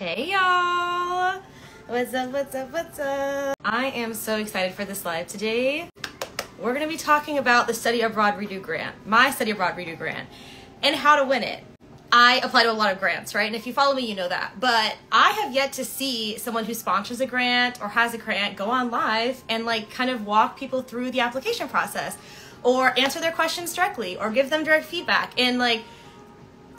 Hey y'all! What's up, what's up, what's up? I am so excited for this live today. We're gonna be talking about the Study Abroad Redo Grant, my Study Abroad Redo Grant, and how to win it. I apply to a lot of grants, right? And if you follow me, you know that. But I have yet to see someone who sponsors a grant or has a grant go on live and like kind of walk people through the application process or answer their questions directly or give them direct feedback. And like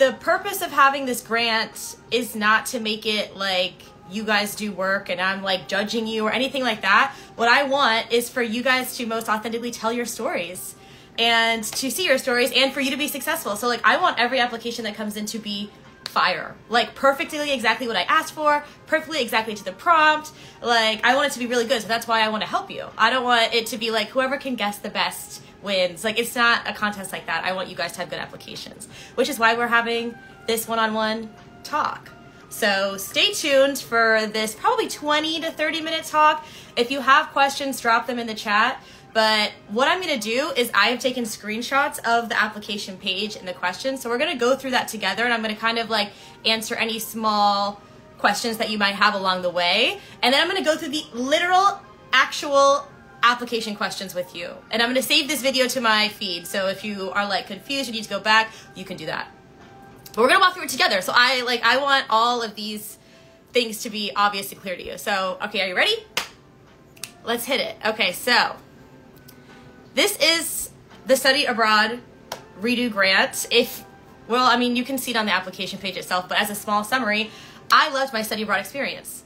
the purpose of having this grant is not to make it like you guys do work and I'm like judging you or anything like that. What I want is for you guys to most authentically tell your stories and to see your stories and for you to be successful. So like I want every application that comes in to be fire. Like perfectly exactly what I asked for, perfectly exactly to the prompt. Like I want it to be really good. So that's why I want to help you. I don't want it to be like whoever can guess the best wins. Like it's not a contest like that. I want you guys to have good applications, which is why we're having this one-on-one talk. So stay tuned for this probably 20 to 30 minute talk. If you have questions, drop them in the chat. But what I'm to do is I have taken screenshots of the application page and the questions. So we're to go through that together and I'm to kind of like answer any small questions that you might have along the way. And then I'm to go through the literal actual application questions with you. And I'm going to save this video to my feed. So if you are like confused, you need to go back, you can do that. But we're going to walk through it together. So I like I want all of these things to be obvious and clear to you. So, okay, are you ready? Let's hit it. Okay, so this is the study abroad redo grant. If well, I mean, you can see it on the application page itself, but as a small summary, I loved my study abroad experience.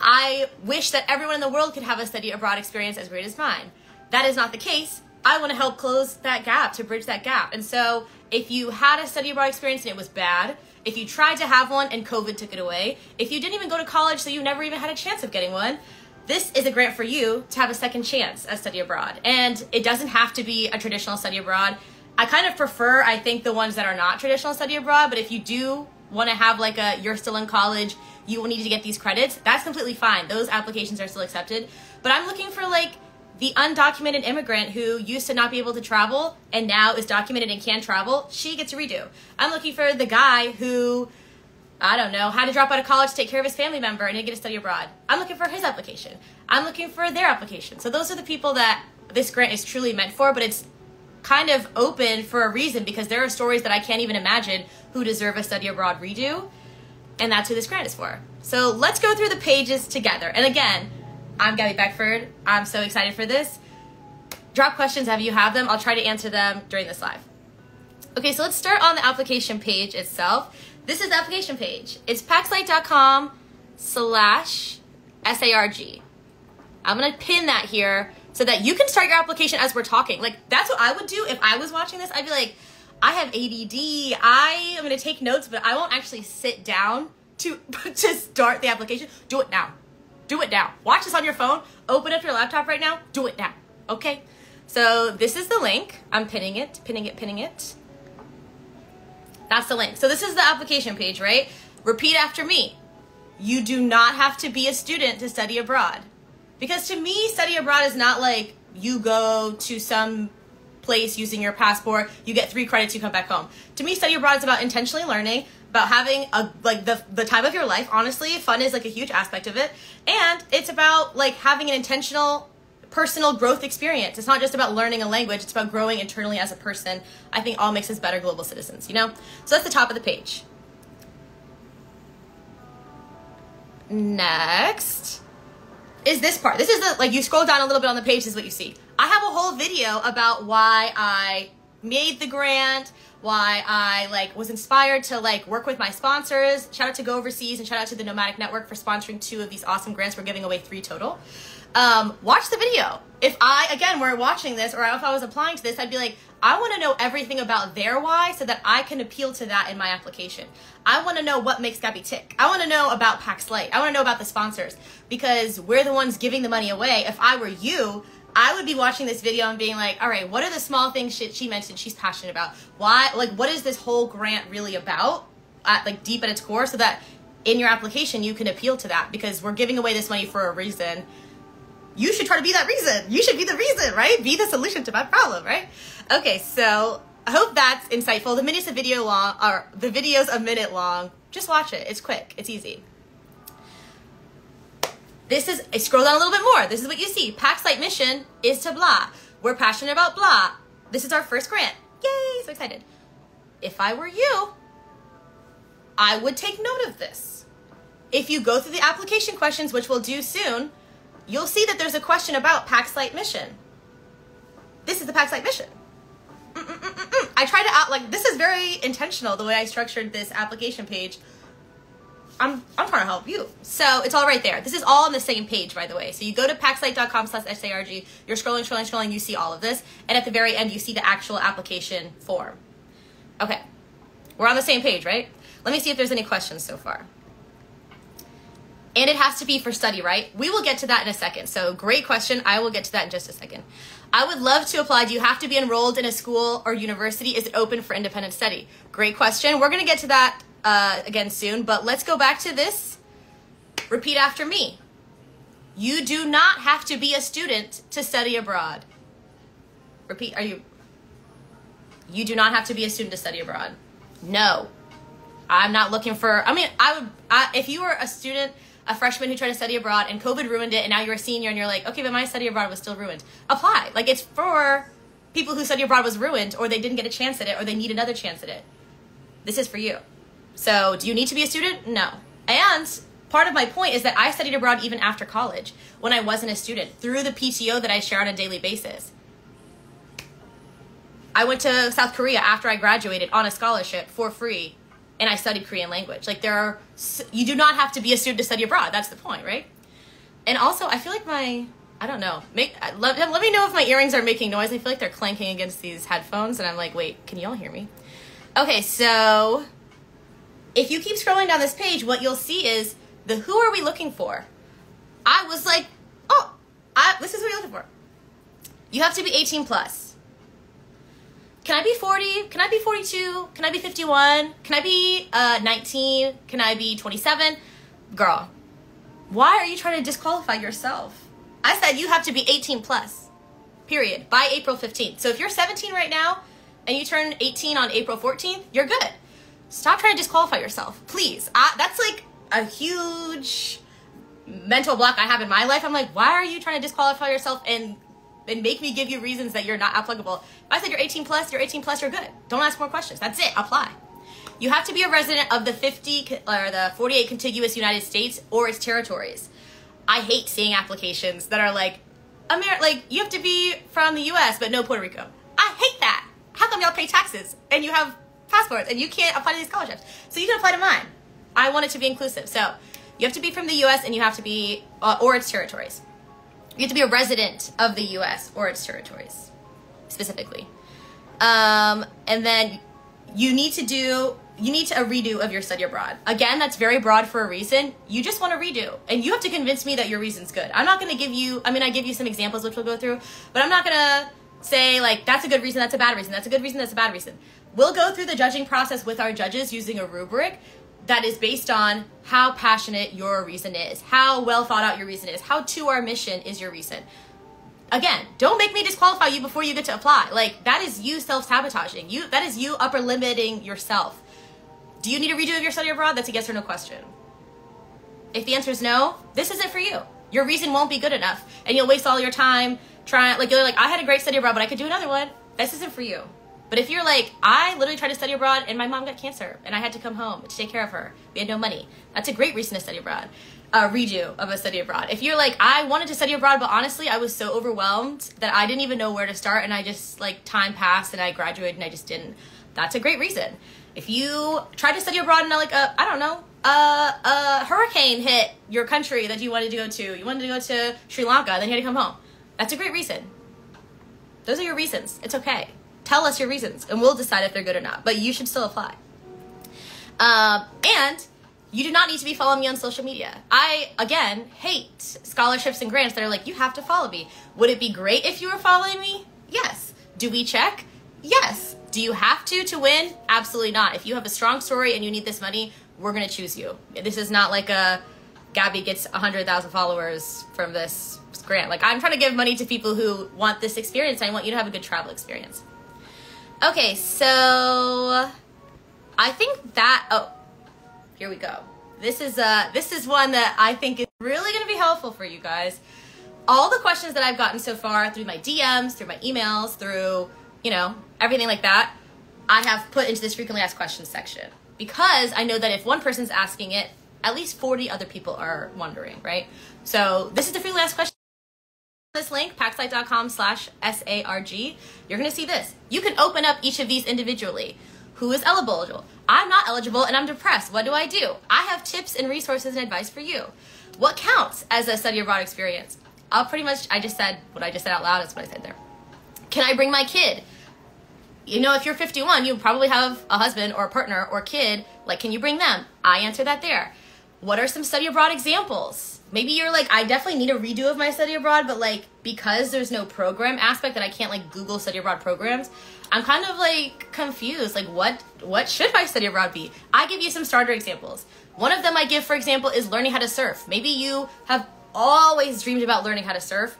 I wish that everyone in the world could have a study abroad experience as great as mine. That is not the case. I want to help close that gap, to bridge that gap. And so, if you had a study abroad experience and it was bad, if you tried to have one and COVID took it away, if you didn't even go to college so you never even had a chance of getting one, this is a grant for you to have a second chance at study abroad. And it doesn't have to be a traditional study abroad. I kind of prefer, I think, the ones that are not traditional study abroad, but if you do want to have like a you're still in college, you will need to get these credits, that's completely fine. Those applications are still accepted. But I'm looking for like the undocumented immigrant who used to not be able to travel and now is documented and can travel, she gets a redo. I'm looking for the guy who, I don't know, had to drop out of college to take care of his family member and didn't get to study abroad. I'm looking for his application. I'm looking for their application. So those are the people that this grant is truly meant for, but it's kind of open for a reason because there are stories that I can't even imagine who deserve a study abroad redo. And that's who this grant is for. So let's go through the pages together. And again, I'm Gabby Beckford. I'm so excited for this. Drop questions if you have them. I'll try to answer them during this live. Okay, so let's start on the application page itself. This is the application page. It's packslight.com slash SARG. I'm to pin that here so that you can start your application as we're talking. Like, that's what I would do if I was watching this. I'd be like, I have ADD. I am going to take notes, but I won't actually sit down to to start the application. Do it now. Do it now. Watch this on your phone. Open up your laptop right now. Do it now. Okay? So this is the link. I'm pinning it, pinning it, pinning it. That's the link. So this is the application page, right? Repeat after me. You do not have to be a student to study abroad. Because to me, study abroad is not like you go to some place using your passport, you get three credits, you come back home. To me, study abroad is about intentionally learning, about having a like the the time of your life. Honestly, fun is like a huge aspect of it, and it's about like having an intentional personal growth experience. It's not just about learning a language, it's about growing internally as a person. I think all makes us better global citizens, you know? So that's the top of the page. Next is this part. This is the, like, you scroll down a little bit on the page, is what you see. I have a whole video about why I made the grant, why I like was inspired to like work with my sponsors. Shout out to Go Overseas and shout out to the Nomadic Network for sponsoring two of these awesome grants. We're giving away three total. Um, watch the video. If I again were watching this or if I was applying to this, I'd be like, I want to know everything about their why so that I can appeal to that in my application. I want to know what makes Gabby tick. I want to know about Packs Light. I want to know about the sponsors because we're the ones giving the money away. If I were you, I would be watching this video and being like, all right, what are the small things she, she mentioned she's passionate about? Why, like, what is this whole grant really about, at, like, deep at its core, so that in your application you can appeal to that because we're giving away this money for a reason. You should try to be that reason. You should be the reason, right? Be the solution to my problem, right? Okay, so I hope that's insightful. The minute's a video long, or the video's a minute long. Just watch it. It's quick. It's easy. This is, I scroll down a little bit more. This is what you see. Packs Light mission is to blah. We're passionate about blah. This is our first grant. Yay, so excited. If I were you, I would take note of this. If you go through the application questions, which we'll do soon, you'll see that there's a question about Packs Light mission. This is the Packs Light mission. Mm-mm-mm-mm. I try to out like this is very intentional the way I structured this application page. I'm I'm trying to help you. So it's all right there. This is all on the same page, by the way. So you go to packslight.com slash SARG, you're scrolling, scrolling, scrolling, you see all of this, and at the very end you see the actual application form. Okay. We're on the same page, right? Let me see if there's any questions so far. And it has to be for study, right? We will get to that in a second. So great question. I will get to that in just a second. I would love to apply. Do you have to be enrolled in a school or university? Is it open for independent study? Great question. We're going to get to that uh, again soon, but let's go back to this. Repeat after me. You do not have to be a student to study abroad. Repeat. Are you? You do not have to be a student to study abroad. No. I'm not looking for, I mean, I would, I, if you were a student, a freshman who tried to study abroad and COVID ruined it and now you're a senior and you're like, okay, but my study abroad was still ruined. Apply. Like it's for people who study abroad was ruined or they didn't get a chance at it or they need another chance at it. This is for you. So do you need to be a student? No. And part of my point is that I studied abroad even after college when I wasn't a student through the PTO that I share on a daily basis. I went to South Korea after I graduated on a scholarship for free and I studied Korean language. Like there are, you do not have to be a student to study abroad. That's the point, right? And also, I feel like my, I don't know, make let, let me know if my earrings are making noise. I feel like they're clanking against these headphones, and I'm like, wait, can y'all hear me? Okay, so if you keep scrolling down this page, what you'll see is the who are we looking for? I was like, oh, I, this is what you're looking for. You have to be 18 plus. Can I be 40? Can I be 42? Can I be 51? Can I be uh, 19? Can I be 27? Girl, why are you trying to disqualify yourself? I said you have to be 18 plus, period, by April 15th. So if you're 17 right now and you turn 18 on April 14th, you're good. Stop trying to disqualify yourself, please. I, that's like a huge mental block I have in my life. I'm like, why are you trying to disqualify yourself and and make me give you reasons that you're not applicable. If I said you're 18 plus, you're 18 plus, you're good. Don't ask more questions. That's it. Apply. You have to be a resident of the 50 or the 48 contiguous United States or its territories. I hate seeing applications that are like, Amer- like you have to be from the U.S. but no Puerto Rico. I hate that. How come y'all pay taxes and you have passports and you can't apply to these scholarships? So you can apply to mine. I want it to be inclusive. So you have to be from the U.S. and you have to be uh, or its territories. You have to be a resident of the U.S. or its territories, specifically. Um, and then you need to do you need to a redo of your study abroad. Again, that's very broad for a reason. You just want to redo, and you have to convince me that your reason's good. I'm not going to give you. I mean, I give you some examples which we'll go through, but I'm not going to say like that's a good reason, that's a bad reason, that's a good reason, that's a bad reason. We'll go through the judging process with our judges using a rubric that is based on how passionate your reason is, how well thought out your reason is, how to our mission is your reason. Again, don't make me disqualify you before you get to apply. Like that is you self-sabotaging. You that is you upper limiting yourself. Do you need a redo of your study abroad? That's a yes or no question. If the answer is no, this isn't for you. Your reason won't be good enough, and you'll waste all your time trying. Like you're like, I had a great study abroad, but I could do another one. This isn't for you. But if you're like, I literally tried to study abroad and my mom got cancer and I had to come home to take care of her, we had no money. That's a great reason to study abroad. A redo of a study abroad. If you're like, I wanted to study abroad, but honestly, I was so overwhelmed that I didn't even know where to start and I just, like, time passed and I graduated and I just didn't. That's a great reason. If you tried to study abroad and, like, a, I don't know, a, a hurricane hit your country that you wanted to go to, you wanted to go to Sri Lanka, then you had to come home. That's a great reason. Those are your reasons. It's okay. Tell us your reasons, and we'll decide if they're good or not. But you should still apply. Um, and you do not need to be following me on social media. I, again, hate scholarships and grants that are like, you have to follow me. Would it be great if you were following me? Yes. Do we check? Yes. Do you have to to win? Absolutely not. If you have a strong story and you need this money, we're going to choose you. This is not like a Gabby gets 100,000 followers from this grant. Like, I'm trying to give money to people who want this experience. I want you to have a good travel experience. Okay, so I think that, oh, here we go. This is uh this is one that I think is really going to be helpful for you guys. All the questions that I've gotten so far through my DMs, through my emails, through, you know, everything like that, I have put into this frequently asked questions section because I know that if one person's asking it, at least 40 other people are wondering, right? So this is the frequently asked question. This link, packslight.com slash S-A-R-G, you're gonna see this. You can open up each of these individually. Who is eligible? I'm not eligible and I'm depressed. What do I do? I have tips and resources and advice for you. What counts as a study abroad experience? I'll pretty much, I just said what I just said out loud. That's what I said there. Can I bring my kid? You know, if you're 51, you probably have a husband or a partner or kid. Like, can you bring them? I answer that there. What are some study abroad examples? Maybe you're like, I definitely need a redo of my study abroad, but like, because there's no program aspect that I can't like Google study abroad programs, I'm kind of like confused. Like, what what should my study abroad be? I give you some starter examples. One of them I give, for example, is learning how to surf. Maybe you have always dreamed about learning how to surf.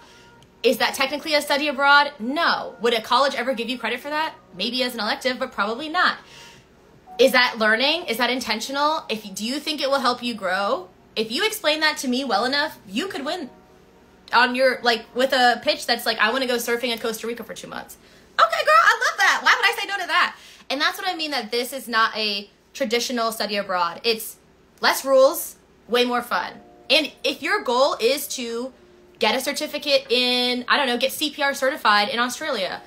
Is that technically a study abroad? No. Would a college ever give you credit for that? Maybe as an elective, but probably not. Is that learning? Is that intentional? If do you think it will help you grow? If you explain that to me well enough, you could win on your like with a pitch that's like I want to go surfing in Costa Rica for 2 months okay, girl, I love that. Why would I say no to that? And that's what I mean that this is not a traditional study abroad. It's less rules, way more fun. And if your goal is to get a certificate in, I don't know, get CPR certified in Australia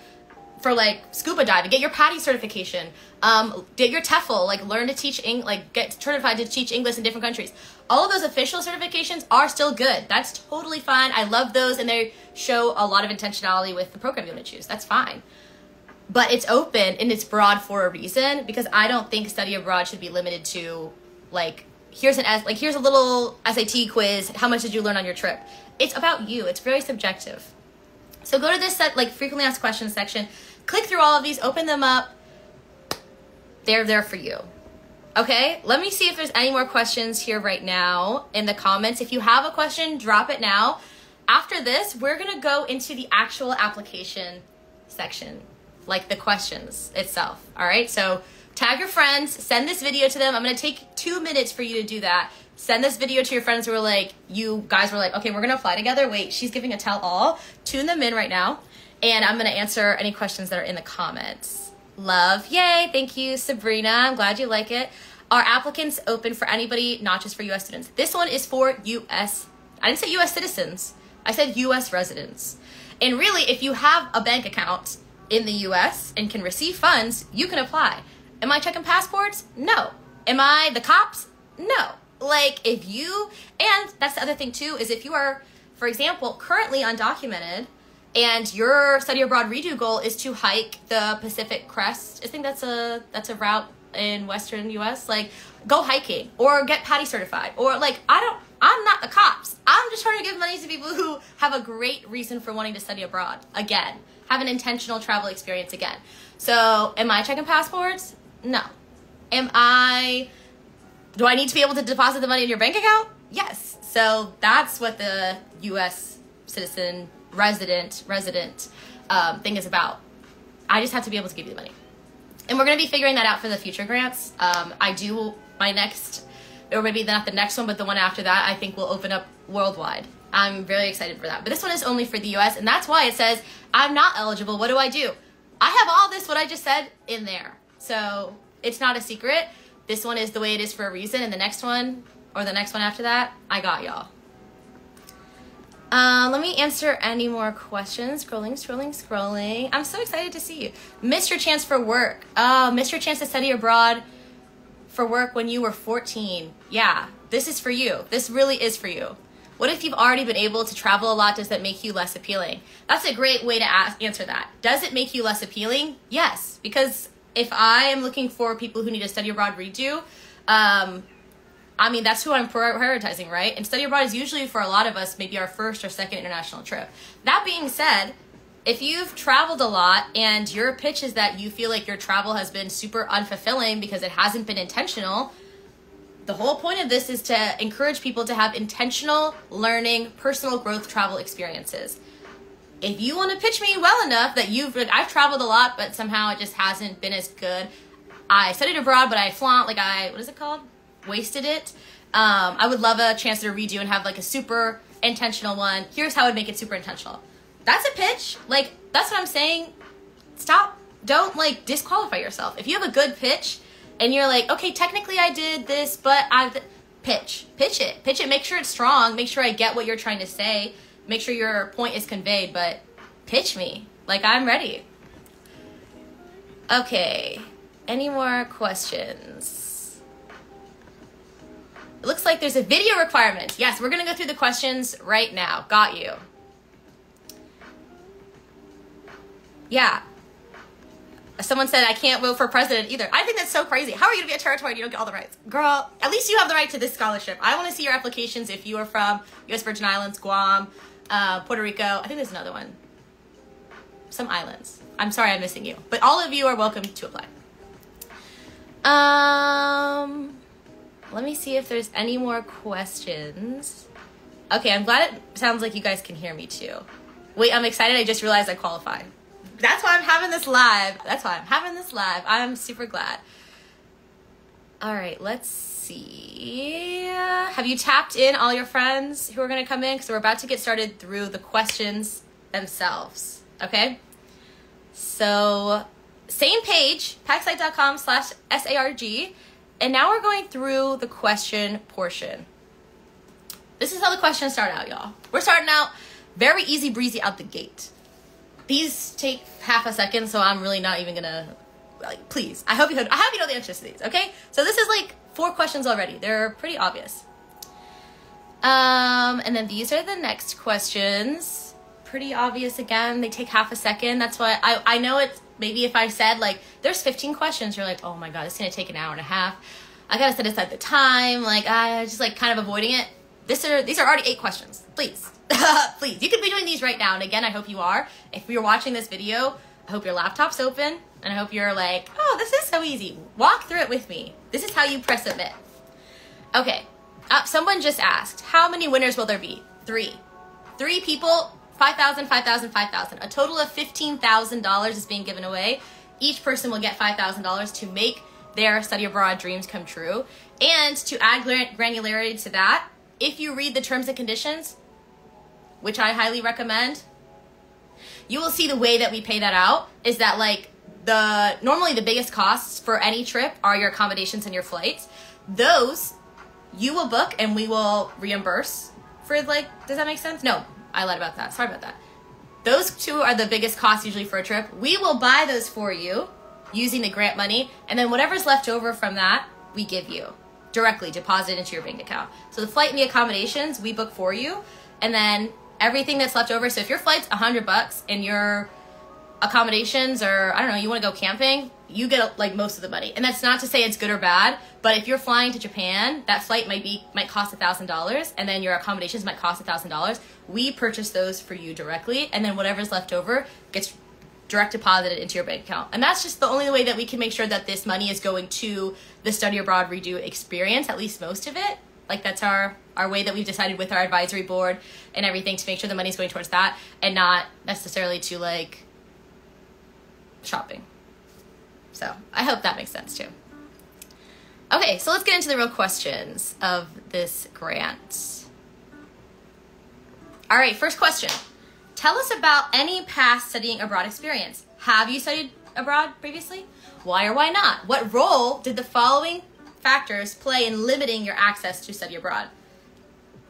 for like scuba diving, get your PADI certification, um, get your TEFL, like learn to teach, Eng- like get certified to teach English in different countries. All of those official certifications are still good. That's totally fine. I love those and they show a lot of intentionality with the program you want to choose. That's fine but it's open and it's broad for a reason because I don't think study abroad should be limited to like here's an S, like here's a little SAT quiz. How much did you learn on your trip? It's about you. It's very subjective. So go to this set like frequently asked questions section, click through all of these, open them up. They're there for you. Okay, let me see if there's any more questions here right now in the comments. If you have a question, drop it now. After this, we're gonna go into the actual application section like the questions itself. All right. So tag your friends, send this video to them. I'm to take two minutes for you to do that. Send this video to your friends who are like, you guys were like, okay, we're to fly together. Wait, she's giving a tell all. Tune them in right now. And I'm to answer any questions that are in the comments. Love. Yay. Thank you, Sabrina. I'm glad you like it. Are applicants open for anybody, not just for US students? This one is for US, I didn't say US citizens. I said US residents. And really, if you have a bank account in the US and can receive funds, you can apply. Am I checking passports? No. Am I the cops? No. Like if you and that's the other thing too is if you are for example currently undocumented and your study abroad redo goal is to hike the Pacific Crest. I think that's a that's a route in western US like go hiking or get PADI certified or like I don't I'm not the cops. I'm just trying to give money to people who have a great reason for wanting to study abroad. Again, have an intentional travel experience again. So, am I checking passports? No. Am I do I need to be able to deposit the money in your bank account? Yes. So, that's what the US citizen resident resident um, thing is about. I just have to be able to give you the money. And we're going to be figuring that out for the future grants. Um, I do my next or maybe not the next one, but the one after that, I think will open up worldwide. I'm very excited for that. But this one is only for the US, and that's why it says, I'm not eligible. What do I do? I have all this, what I just said, in there. So it's not a secret. This one is the way it is for a reason, and the next one, or the next one after that, I got y'all. Uh, let me answer any more questions. Scrolling, scrolling, scrolling. I'm so excited to see you. Missed your chance for work. Oh, missed your chance to study abroad for work when you were 14. Yeah, this is for you. This really is for you. What if you've already been able to travel a lot? Does that make you less appealing? That's a great way to ask, answer that. Does it make you less appealing? Yes, because if I am looking for people who need a study abroad redo, um, I mean, that's who I'm prioritizing, right? And study abroad is usually for a lot of us, maybe our first or second international trip. That being said, if you've traveled a lot and your pitch is that you feel like your travel has been super unfulfilling because it hasn't been intentional, the whole point of this is to encourage people to have intentional learning, personal growth travel experiences. If you want to pitch me well enough that you've, like, I've traveled a lot, but somehow it just hasn't been as good. I studied abroad, but I flaunt, like I, what is it called? Wasted it. Um, I would love a chance to redo and have like a super intentional one. Here's how I'd make it super intentional. That's a pitch. Like, that's what I'm saying. Stop. Don't like disqualify yourself. If you have a good pitch and you're like, okay, technically I did this, but I th- pitch, pitch it, pitch it. Make sure it's strong. Make sure I get what you're trying to say. Make sure your point is conveyed, but pitch me. Like, I'm ready. Okay. Any more questions? It looks like there's a video requirement. Yes, we're going to go through the questions right now. Got you. Yeah. Someone said, I can't vote for president either. I think that's so crazy. How are you to be a territory and you don't get all the rights? Girl, at least you have the right to this scholarship. I want to see your applications if you are from U.S. Virgin Islands, Guam, uh, Puerto Rico. I think there's another one. Some islands. I'm sorry I'm missing you. But all of you are welcome to apply. Um, let me see if there's any more questions. Okay, I'm glad it sounds like you guys can hear me too. Wait, I'm excited. I just realized I qualify. That's why I'm having this live. That's why I'm having this live. I'm super glad. All right, let's see. Have you tapped in all your friends who are going to come in? Because we're about to get started through the questions themselves. Okay? So, same page, packslight.com slash SARG. And now we're going through the question portion. This is how the questions start out, y'all. We're starting out very easy breezy out the gate. These take half a second, so I'm really not even gonna like please. I hope you I hope you know the answers to these, okay? So this is like four questions already. They're pretty obvious. Um, and then these are the next questions. Pretty obvious again. They take half a second. That's why I I know it's maybe if I said like there's 15 questions, you're like, oh my god, it's gonna take an hour and a half. I gotta set aside the time. Like I just like kind of avoiding it. This are these are already eight questions. Please, please, you could be doing these right now. And again, I hope you are. If you're watching this video, I hope your laptop's open, and I hope you're like, oh, this is so easy. Walk through it with me. This is how you press submit. Okay. Uh, someone just asked, how many winners will there be? Three. Three people 5,000, 5,000, 5,000. A total of $15,000 is being given away. Each person will get $5,000 to make their study abroad dreams come true. And to add granularity to that, if you read the terms and conditions, which I highly recommend, you will see the way that we pay that out is that like the normally the biggest costs for any trip are your accommodations and your flights. Those you will book and we will reimburse for like does that make sense? No, I lied about that. Sorry about that. Those two are the biggest costs usually for a trip. We will buy those for you using the grant money, and then whatever's left over from that, we give you directly deposited into your bank account. So the flight and the accommodations we book for you, and then everything that's left over. So if your flight's a hundred bucks and your accommodations or I don't know, you want to go camping, you get like most of the money. And that's not to say it's good or bad, but if you're flying to Japan, that flight might be might cost a thousand dollars, and then your accommodations might cost a thousand dollars. We purchase those for you directly, and then whatever's left over gets direct deposited into your bank account. And that's just the only way that we can make sure that this money is going to the study abroad redo experience, at least most of it. Like that's our our way that we've decided with our advisory board and everything to make sure the money's going towards that and not necessarily to like shopping. So I hope that makes sense too. Okay, so let's get into the real questions of this grant. All right, first question. Tell us about any past studying abroad experience. Have you studied abroad previously? Why or why not? What role did the following factors play in limiting your access to study abroad?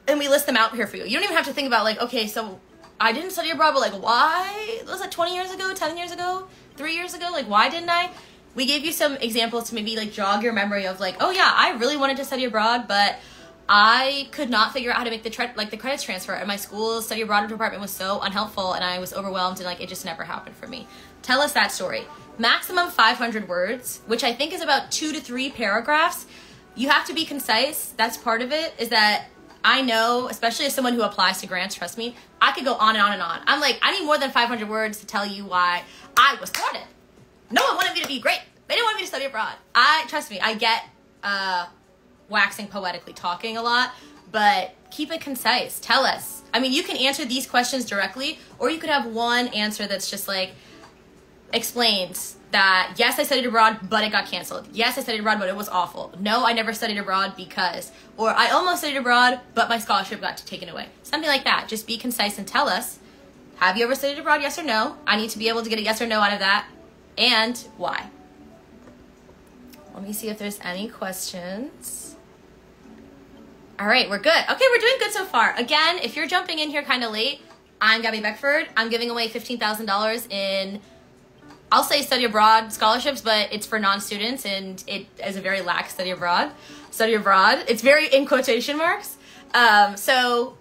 And we list them out here for you. You don't even have to think about, like, okay, so I didn't study abroad, but like, why? Was that 20 years ago, 10 years ago, three years ago? Like, why didn't I? We gave you some examples to maybe like jog your memory of like, oh yeah, I really wanted to study abroad, but I could not figure out how to make the tre- like the credits transfer, and my school study abroad department was so unhelpful, and I was overwhelmed, and like it just never happened for me. Tell us that story. Maximum 500 words, which I think is about two to three paragraphs. You have to be concise. That's part of it. Is that I know, especially as someone who applies to grants, trust me, I could go on and on and on. I'm like, I need more than 500 words to tell you why I was thwarted no one wanted me to be great. They didn't want me to study abroad. I trust me, I get uh, waxing poetically talking a lot, but keep it concise. Tell us. I mean, you can answer these questions directly, or you could have one answer that's just like, explains that yes, I studied abroad, but it got canceled. Yes, I studied abroad, but it was awful. No, I never studied abroad because, or I almost studied abroad, but my scholarship got taken away. Something like that. Just be concise and tell us have you ever studied abroad? Yes or no? I need to be able to get a yes or no out of that. And why? Let me see if there's any questions. All right, we're good. Okay, we're doing good so far. Again, if you're jumping in here kind of late, I'm Gabby Beckford. I'm giving away $15,000 in, I'll say study abroad scholarships, but it's for non-students and it is a very lax study abroad. Study abroad. It's very in quotation marks. Um, so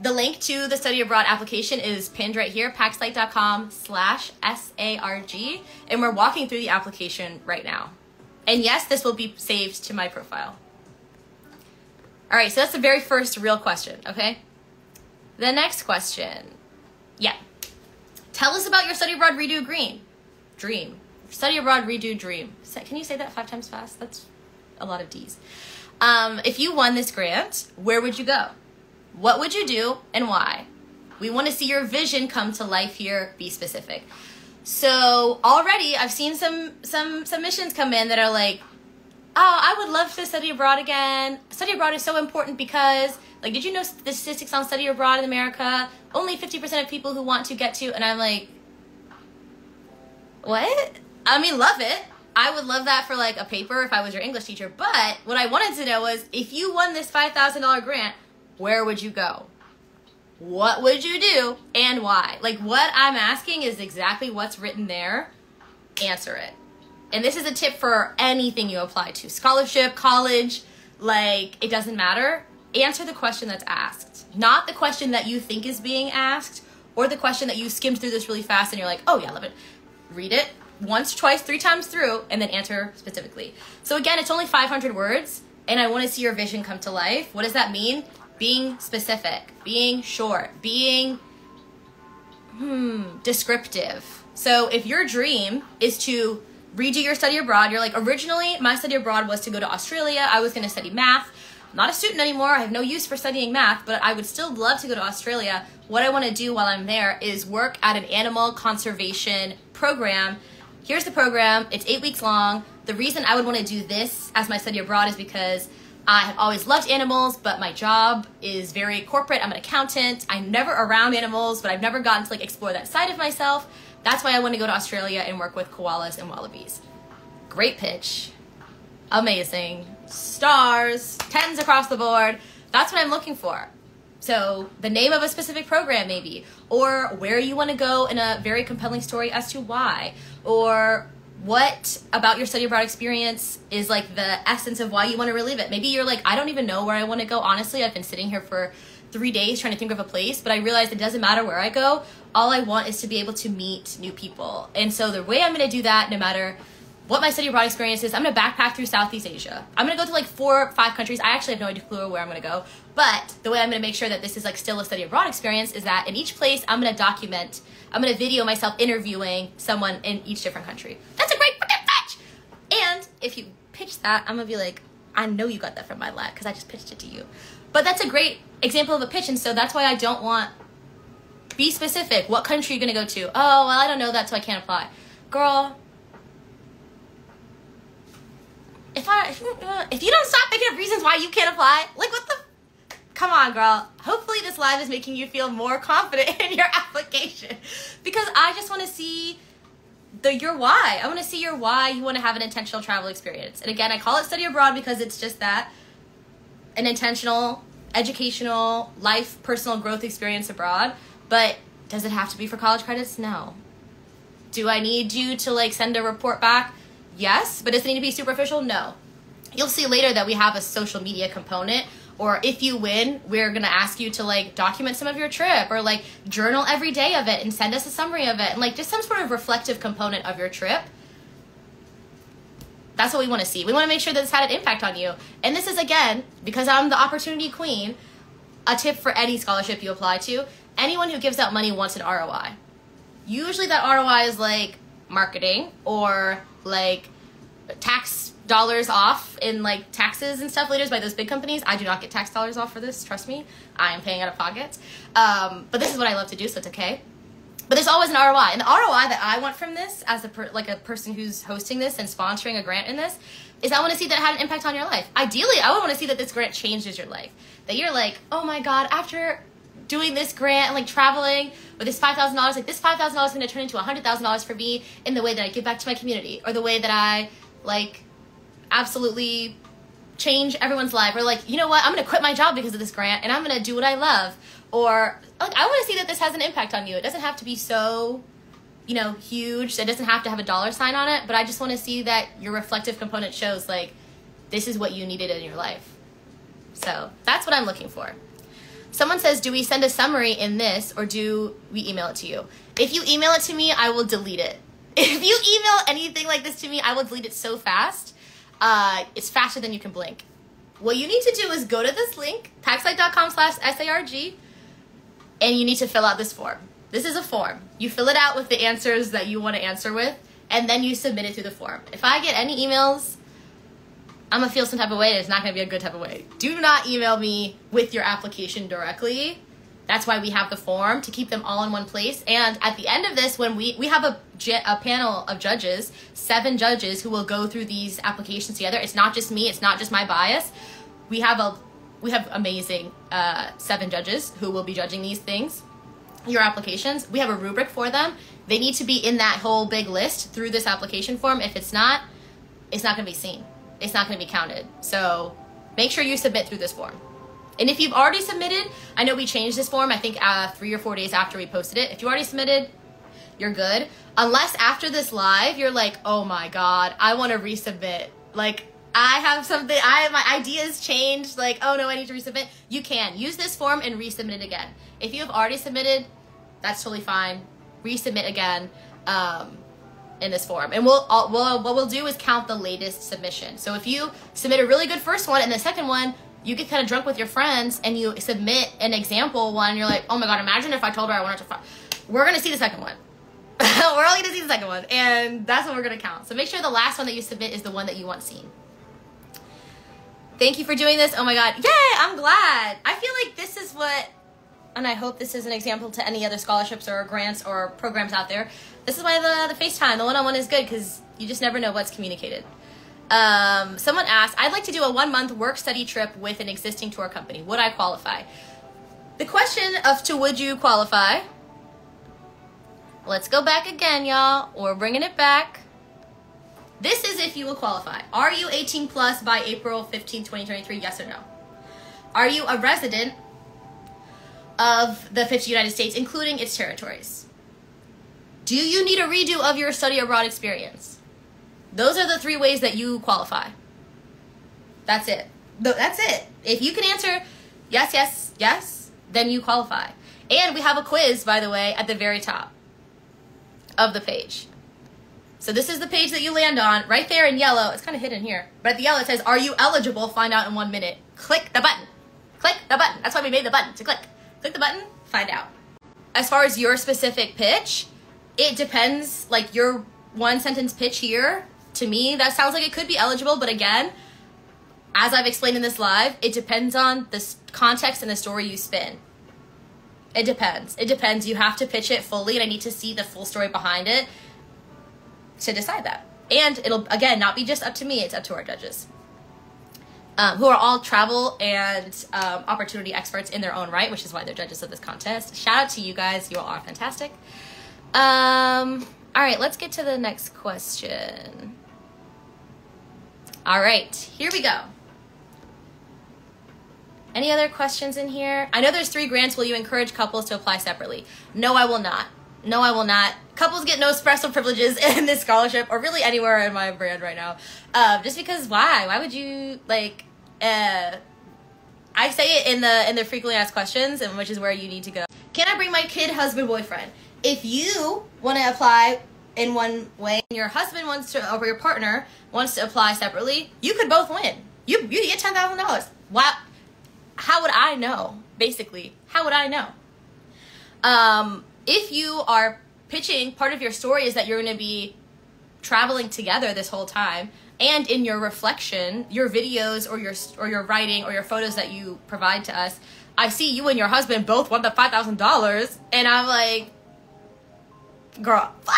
the link to the study abroad application is pinned right here, packslight.com slash S-A-R-G. And we're walking through the application right now. And yes, this will be saved to my profile. All right, so that's the very first real question, okay? The next question. Yeah. Tell us about your study abroad redo green. Dream. Study abroad redo dream. Can you say that five times fast? That's a lot of D's. Um, if you won this grant, where would you go? What would you do and why? We want to see your vision come to life here. Be specific. So already I've seen some some submissions come in that are like, oh, I would love to study abroad again. Study abroad is so important because like, did you know the statistics on study abroad in America? Only 50% of people who want to get to, and I'm like, what? I mean, love it. I would love that for like a paper if I was your English teacher. But what I wanted to know was if you won this $5,000 grant, where would you go? What would you do and why? Like what I'm asking is exactly what's written there. Answer it. And this is a tip for anything you apply to scholarship, college, like it doesn't matter. Answer the question that's asked, not the question that you think is being asked or the question that you skimmed through this really fast and you're like, oh yeah, I love it. Read it once, twice, three times through, and then answer specifically. So again, it's only 500 words, and I want to see your vision come to life. What does that mean? Being specific, being short, being hmm, descriptive. So if your dream is to redo your study abroad, you're like, originally my study abroad was to go to Australia. I was going to study math. I'm not a student anymore. I have no use for studying math, but I would still love to go to Australia. What I want to do while I'm there is work at an animal conservation program. Here's the program. It's eight weeks long. The reason I would want to do this as my study abroad is because I have always loved animals, but my job is very corporate. I'm an accountant. I'm never around animals, but I've never gotten to like explore that side of myself. That's why I want to go to Australia and work with koalas and wallabies. Great pitch. Amazing. Stars, tens across the board. That's what I'm looking for. So, the name of a specific program, maybe, or where you want to go in a very compelling story as to why, or what about your study abroad experience is like the essence of why you want to relive it. Maybe you're like, I don't even know where I want to go. Honestly, I've been sitting here for three days trying to think of a place, but I realized it doesn't matter where I go. All I want is to be able to meet new people. And so the way I'm going to do that, no matter what my study abroad experience is, I'm to backpack through Southeast Asia. I'm to go to like four or five countries. I actually have no idea clue where I'm to go. But the way I'm to make sure that this is like still a study abroad experience is that in each place, I'm to document, I'm to video myself interviewing someone in each different country. That's a great freaking pitch! And if you pitch that, I'm to be like, I know you got that from my lab because I just pitched it to you. But that's a great example of a pitch. And so that's why I don't want, be specific. What country are you to go to? Oh, well, I don't know that, so I can't apply. Girl, if you don't stop thinking of reasons why you can't apply, like what the come on girl. Hopefully this live is making you feel more confident in your application. Because i just want to see the your why. I want to see your why you want to have an intentional travel experience. And again i call it study abroad because it's just that an intentional educational life personal growth experience abroad. But does it have to be for college credits? No. Do i need you to like send a report back Yes, but does it need to be superficial? No. You'll see later that we have a social media component or if you win, we're gonna ask you to like document some of your trip or like journal every day of it and send us a summary of it and like just some sort of reflective component of your trip. That's what we wanna see. We wanna make sure that it's had an impact on you. And this is again, because I'm the opportunity queen, a tip for any scholarship you apply to. Anyone who gives out money wants an ROI. Usually that ROI is like marketing or like tax dollars off in like taxes and stuff later by those big companies. I do not get tax dollars off for this, trust me. I am paying out of pocket. Um, but this is what I love to do, so it's okay. but there's always an ROI. And the ROI that I want from this, as a per, like a person who's hosting this and sponsoring a grant in this, is I want to see that it had an impact on your life. Ideally, I would want to see that this grant changes your life. That you're like, oh my god, after doing this grant and like traveling with this five thousand dollars, like this five thousand dollars is going to turn into a hundred thousand dollars for me in the way that I give back to my community, or the way that I like absolutely change everyone's life, or like, you know what, I'm going to quit my job because of this grant and I'm going to do what I love, or like I want to see that this has an impact on you. It doesn't have to be so you know, huge. It doesn't have to have a dollar sign on it, but I just want to see that your reflective component shows like this is what you needed in your life. So that's what I'm looking for. Someone says, Do we send a summary in this or do we email it to you? If you email it to me, I will delete it. If you email anything like this to me, I will delete it so fast. Uh, it's faster than you can blink. What you need to do is go to this link, packslight.com slash SARG, and you need to fill out this form. This is a form. You fill it out with the answers that you want to answer with, and then you submit it through the form. If I get any emails, I'm gonna feel some type of way. It's not gonna be a good type of way. Do not email me with your application directly. That's why we have the form to keep them all in one place. And at the end of this, when we we have a, a panel of judges, seven judges who will go through these applications together. It's not just me. It's not just my bias. We have a we have amazing uh, seven judges who will be judging these things your applications, we have a rubric for them. They need to be in that whole big list through this application form. If it's not, it's not going to be seen. It's not going to be counted. So make sure you submit through this form. And if you've already submitted, I know we changed this form, I think uh, three or four days after we posted it. If you already submitted, you're good. Unless after this live, you're like, oh my God, I want to resubmit. Like, I have something, I my ideas changed, like, oh no, I need to resubmit. You can. Use this form and resubmit it again. If you have already submitted, that's totally fine. Resubmit again um, in this form. And we'll, we'll, what we'll do is count the latest submission. So if you submit a really good first one and the second one, you get kind of drunk with your friends and you submit an example one you're like, oh my God, imagine if I told her I wanted to, we're to see the second one. we're only to see the second one. And that's what we're to count. So make sure the last one that you submit is the one that you want seen. Thank you for doing this. Oh my God. Yay, I'm glad. I feel like this is what, and I hope this is an example to any other scholarships or grants or programs out there. This is why the, the FaceTime, the one-on-one is good because you just never know what's communicated. Um, someone asked, I'd like to do a one-month work-study trip with an existing tour company. Would I qualify? The question of to would you qualify, let's go back again, y'all. We're bringing it back. This is if you will qualify. Are you 18 plus by April 15, 2023? Yes or no? Are you a resident of the 50 United States, including its territories? Do you need a redo of your study abroad experience? Those are the three ways that you qualify. That's it. That's it. If you can answer yes, yes, yes, then you qualify. And we have a quiz, by the way, at the very top of the page. So this is the page that you land on. Right there in yellow, it's kind of hidden here, but at the yellow it says, are you eligible? Find out in one minute. Click the button. Click the button. That's why we made the button, to click. Click the button, find out. As far as your specific pitch, it depends, like your one sentence pitch here, to me, that sounds like it could be eligible, but again, as I've explained in this live, it depends on the context and the story you spin. It depends. It depends. You have to pitch it fully, and I need to see the full story behind it to decide that. And it'll, again, not be just up to me, it's up to our judges. Um, who are all travel and um, opportunity experts in their own right, which is why they're judges of this contest. Shout out to you guys. You all are fantastic. Um, all right, let's get to the next question. All right, here we go. Any other questions in here? I know there's three grants. Will you encourage couples to apply separately? No, I will not. No, I will not. Couples get no special privileges in this scholarship, or really anywhere in my brand right now. Uh, just because, why? Why would you like? Uh, I say it in the in the frequently asked questions, and which is where you need to go. Can I bring my kid, husband, boyfriend? If you want to apply in one way, and your husband wants to, or your partner wants to apply separately, you could both win. You you get ten thousand dollars. Wow. How would I know? Basically, how would I know? Um, if you are pitching, part of your story is that you're going to be traveling together this whole time and in your reflection your videos or your or your writing or your photos that you provide to us i see you and your husband both won the $5000 and i'm like girl. fuck.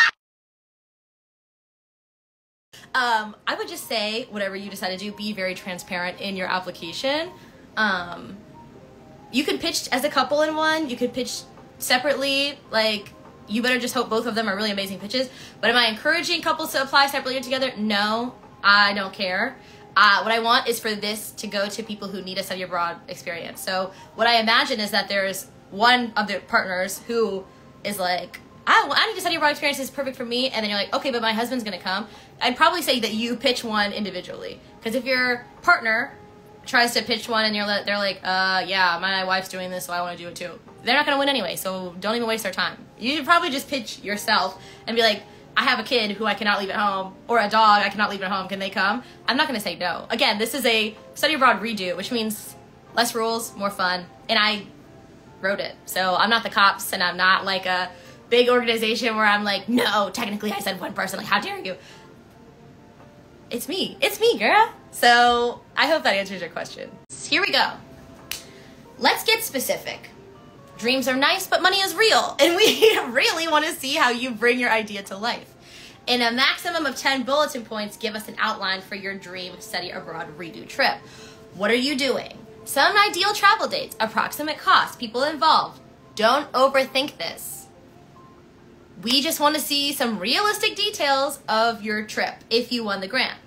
Um, I would just say whatever you decide to do, be very transparent in your application. Um, you could pitch as a couple in one. You could pitch separately. Like you better just hope both of them are really amazing pitches. But am I encouraging couples to apply separately or together? No, I don't care. Uh, what I want is for this to go to people who need a study abroad experience. So what I imagine is that there's one of the partners who is like, I, I need to study abroad experience is perfect for me, and then you're like, okay, but my husband's gonna come. I'd probably say that you pitch one individually, because if your partner tries to pitch one and you're they're like, uh, yeah, my wife's doing this, so I want to do it too. They're not gonna win anyway, so don't even waste their time. You should probably just pitch yourself and be like, I have a kid who I cannot leave at home, or a dog I cannot leave at home. Can they come? I'm not gonna say no. Again, this is a study abroad redo, which means less rules, more fun, and I wrote it. So I'm not the cops, and I'm not like a big organization where I'm like, no, technically I said one person. Like, how dare you? It's me. It's me, girl. So I hope that answers your question. Here we go. Let's get specific. Dreams are nice, but money is real. And we really want to see how you bring your idea to life. In a maximum of 10 bulletin points, give us an outline for your dream study abroad redo trip. What are you doing? Some ideal travel dates, approximate cost, people involved. Don't overthink this. We just want to see some realistic details of your trip if you won the grant.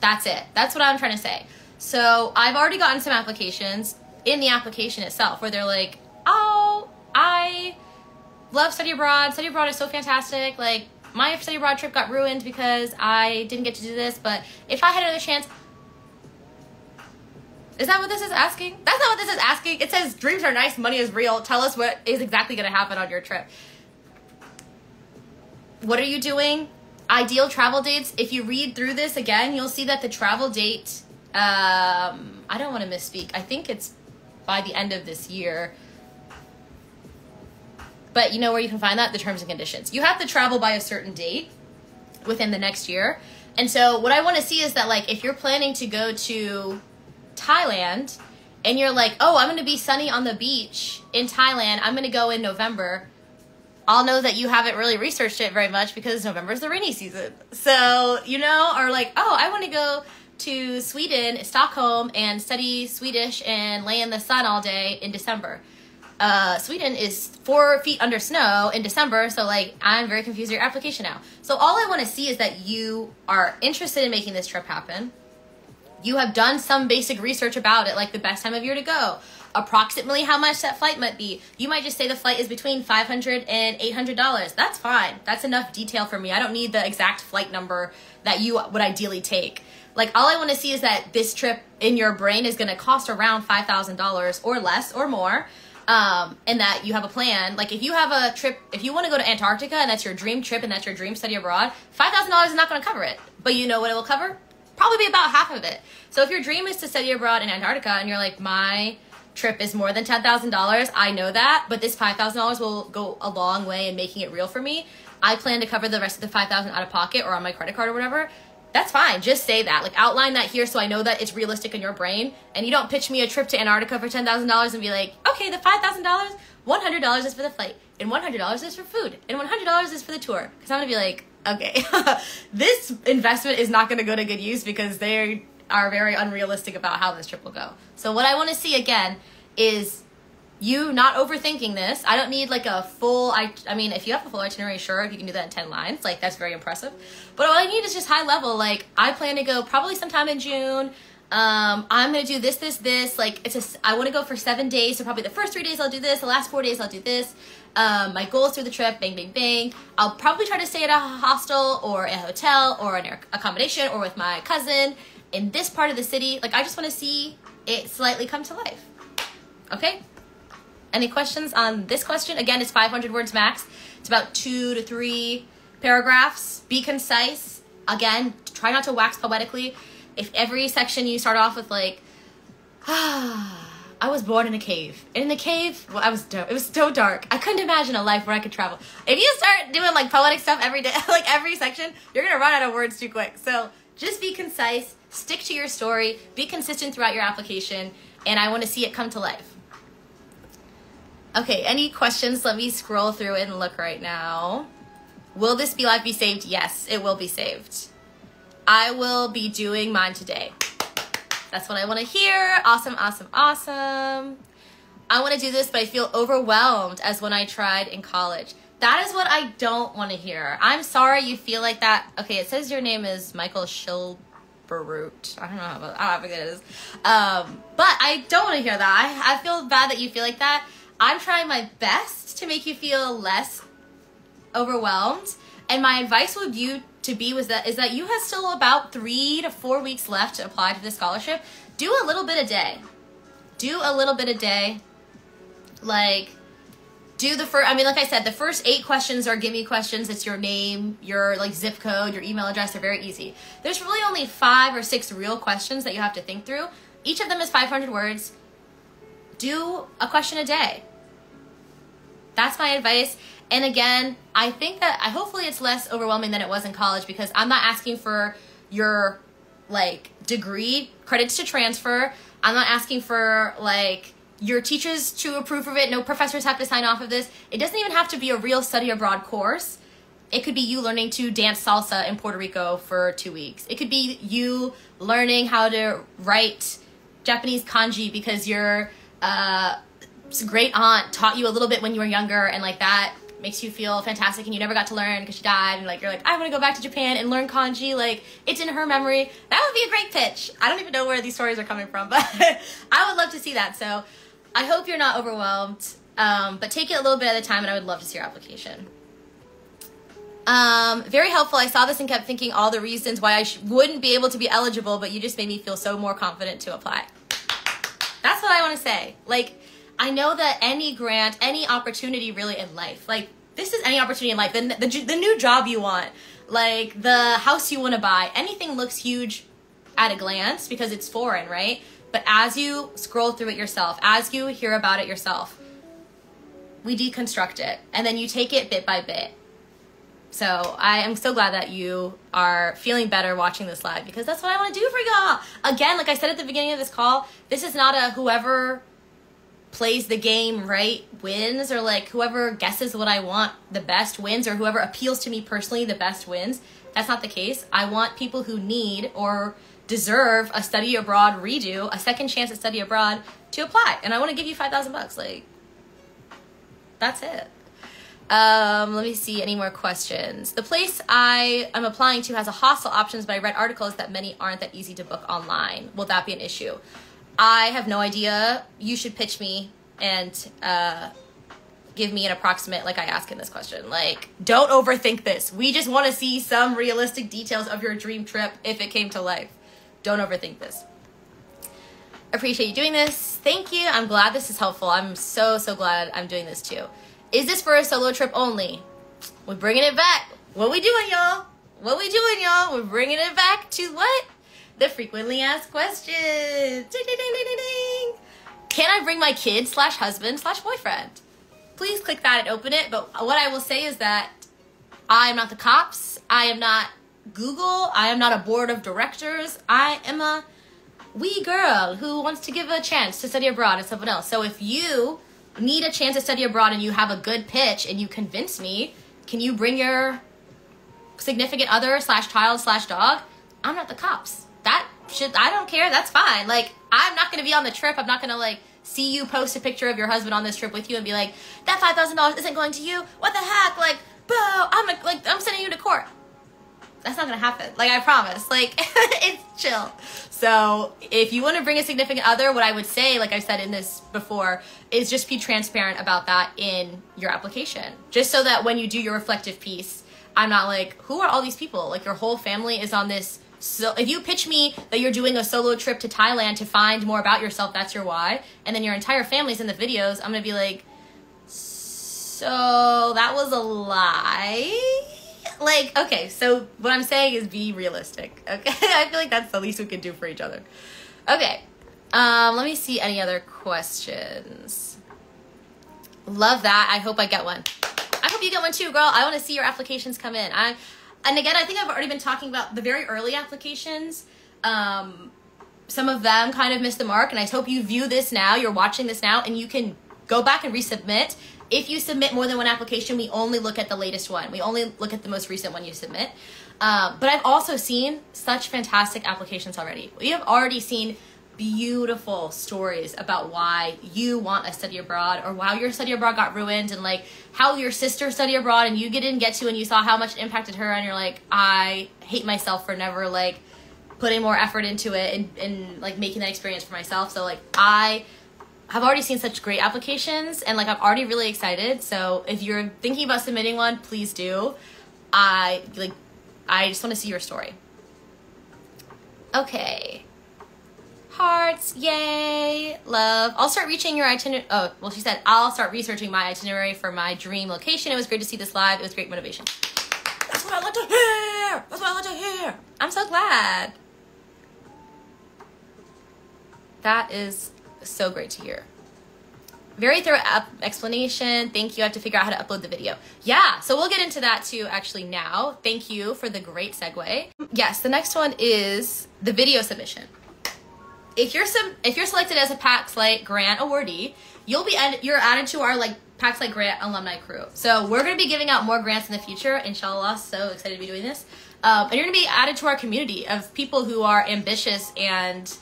That's it. That's what I'm trying to say. So I've already gotten some applications in the application itself where they're like, oh, I love study abroad. Study abroad is so fantastic. Like, my study abroad trip got ruined because I didn't get to do this, but if I had another chance, is that what this is asking? That's not what this is asking. It says dreams are nice, money is real. Tell us what is exactly going to happen on your trip. What are you doing? Ideal travel dates. If you read through this again, you'll see that the travel date, um, I don't want to misspeak. I think it's by the end of this year. But you know where you can find that? The terms and conditions. You have to travel by a certain date within the next year. And so what I want to see is that like if you're planning to go to Thailand and you're like, "Oh, I'm going to be sunny on the beach in Thailand. I'm going to go in November." I'll know that you haven't really researched it very much because November is the rainy season. So, you know, or like, "Oh, I want to go to Sweden, Stockholm, and study Swedish and lay in the sun all day in December. Uh, Sweden is four feet under snow in December, so like I'm very confused with your application now. So all I want to see is that you are interested in making this trip happen. You have done some basic research about it, like the best time of year to go, approximately how much that flight might be. You might just say the flight is between $500 and $800. That's fine. That's enough detail for me. I don't need the exact flight number that you would ideally take. Like all I want to see is that this trip in your brain is going to cost around $5,000 or less or more. Um, and that you have a plan. Like if you have a trip, if you want to go to Antarctica and that's your dream trip and that's your dream study abroad, $5,000 is not going to cover it. But you know what it will cover? Probably be about half of it. So if your dream is to study abroad in Antarctica and you're like, my trip is more than $10,000, I know that, but this $5,000 will go a long way in making it real for me. I plan to cover the rest of the 5000 out of pocket or on my credit card or whatever that's fine. Just say that. Like outline that here so I know that it's realistic in your brain. And you don't pitch me a trip to Antarctica for ten thousand dollars and be like, okay, the five thousand dollars, one hundred dollars is for the flight, and one hundred dollars is for food, and one hundred dollars is for the tour. Because I'm gonna be like, okay, this investment is not gonna go to good use because they are very unrealistic about how this trip will go. So what I want to see again is you not overthinking this. I don't need like a full, I, I mean, if you have a full itinerary, sure, if you can do that in 10 lines, like that's very impressive. But all I need is just high level. Like I plan to go probably sometime in June. Um, I'm going to do this, this, this. Like it's a, I want to go for seven days. So probably the first three days I'll do this. The last four days I'll do this. Um, my goals through the trip, bang, bang, bang. I'll probably try to stay at a hostel or a hotel or an accommodation or with my cousin in this part of the city. Like I just want to see it slightly come to life. Okay? Any questions on this question? Again, it's 500 words max. It's about two to three paragraphs. Be concise. Again, try not to wax poetically. If every section you start off with like, ah, I was born in a cave. In the cave, well, I was it was so dark. I couldn't imagine a life where I could travel. If you start doing like poetic stuff every day, like every section, you're gonna run out of words too quick. So just be concise, stick to your story, be consistent throughout your application, and I want to see it come to life. Okay, any questions? Let me scroll through and look right now. Will this be live be saved? Yes, it will be saved. I will be doing mine today. That's what I want to hear. Awesome, awesome, awesome. I want to do this, but I feel overwhelmed as when I tried in college. That is what I don't want to hear. I'm sorry you feel like that. Okay, it says your name is Michael Schilberut. I don't know how, I don't how it is. Um, but I don't want to hear that. I, I feel bad that you feel like that. I'm trying my best to make you feel less overwhelmed. And my advice would you to be was that is that you have still about three to four weeks left to apply to the scholarship. Do a little bit a day. Do a little bit a day. Like do the first i mean like i said the first eight questions are give me questions it's your name your like zip code your email address they're very easy there's really only five or six real questions that you have to think through each of them is 500 words do a question a day that's my advice and again i think that i hopefully it's less overwhelming than it was in college because i'm not asking for your like degree credits to transfer i'm not asking for like your teachers to approve of it. No professors have to sign off of this. It doesn't even have to be a real study abroad course. It could be you learning to dance salsa in Puerto Rico for two weeks. It could be you learning how to write Japanese kanji because your uh, great aunt taught you a little bit when you were younger, and like that makes you feel fantastic and you never got to learn because she died and like you're like I want to go back to Japan and learn kanji like it's in her memory that would be a great pitch I don't even know where these stories are coming from but I would love to see that so I hope you're not overwhelmed, um, but take it a little bit at a time, and I would love to see your application. Um, very helpful. I saw this and kept thinking all the reasons why I wouldn't be able to be eligible, but you just made me feel so more confident to apply. That's what I want to say. Like, I know that any grant, any opportunity really in life, like, this is any opportunity in life, the, the, the new job you want, like the house you want to buy, anything looks huge at a glance because it's foreign, right? But as you scroll through it yourself, as you hear about it yourself, we deconstruct it and then you take it bit by bit. So I am so glad that you are feeling better watching this live because that's what I want to do for y'all. Again, like I said at the beginning of this call, this is not a whoever plays the game right wins or like whoever guesses what I want the best wins or whoever appeals to me personally the best wins. That's not the case. I want people who need or deserve a study abroad redo, a second chance at study abroad to apply. And I want to give you 5,000 bucks. Like, that's it. Um, let me see any more questions. The place I am applying to has a hostel options, but I read articles that many aren't that easy to book online. Will that be an issue? I have no idea. You should pitch me and uh, give me an approximate, like I ask in this question. Like, don't overthink this. We just want to see some realistic details of your dream trip if it came to life. Don't overthink this. Appreciate you doing this. Thank you. I'm glad this is helpful. I'm so, so glad I'm doing this too. Is this for a solo trip only? We're bringing it back. What we doing, y'all? What we doing, y'all? We're bringing it back to what? The frequently asked questions. Ding, ding, ding. Can I bring my kid slash husband slash boyfriend? Please click that and open it. But what I will say is that I am not the cops. I am not Google. I am not a board of directors. I am a wee girl who wants to give a chance to study abroad and someone else. So if you need a chance to study abroad and you have a good pitch and you convince me, can you bring your significant other slash child slash dog? I'm not the cops. That should I don't care. That's fine. Like I'm not gonna be on the trip. I'm not gonna like see you post a picture of your husband on this trip with you and be like, that five thousand dollars isn't going to you. What the heck? Like, bro, I'm like I'm sending you to court that's not gonna happen. Like I promise. Like it's chill. So if you want to bring a significant other, what I would say, like I said in this before, is just be transparent about that in your application. Just so that when you do your reflective piece, I'm not like, who are all these people? Like your whole family is on this so if you pitch me that you're doing a solo trip to Thailand to find more about yourself, that's your why, and then your entire family's in the videos, I'm gonna be like, so that was a lie like, okay, so what I'm saying is be realistic. Okay, I feel like that's the least we can do for each other. Okay, um, let me see any other questions. Love that. I hope I get one. I hope you get one too, girl. I want to see your applications come in. I, and again, I think I've already been talking about the very early applications. Um, some of them kind of missed the mark, and I hope you view this now. You're watching this now, and you can go back and resubmit. If you submit more than one application, we only look at the latest one. We only look at the most recent one you submit. Um, but I've also seen such fantastic applications already. We have already seen beautiful stories about why you want to study abroad or why your study abroad got ruined and like how your sister studied abroad and you didn't get to and you saw how much it impacted her and you're like i hate myself for never like putting more effort into it and, and like making that experience for myself. So like i have already seen such great applications and like i'm already really excited. So if you're thinking about submitting one please do. I like i just want to see your story. Okay hearts, yay, love. I'll start reaching your itinerary. Oh, well, she said, I'll start researching my itinerary for my dream location. It was great to see this live. It was great motivation. That's what I like to hear. That's what I like to hear. I'm so glad. That is so great to hear. Very thorough explanation. Thank you. I have to figure out how to upload the video. Yeah, so we'll get into that too actually now. Thank you for the great segue. Yes, the next one is the video submission if you're some if you're selected as a Packs Light grant awardee, you'll be added, you're added to our like Packs Light grant alumni crew. So we're to be giving out more grants in the future, inshallah. So excited to be doing this. Um, and you're to be added to our community of people who are ambitious and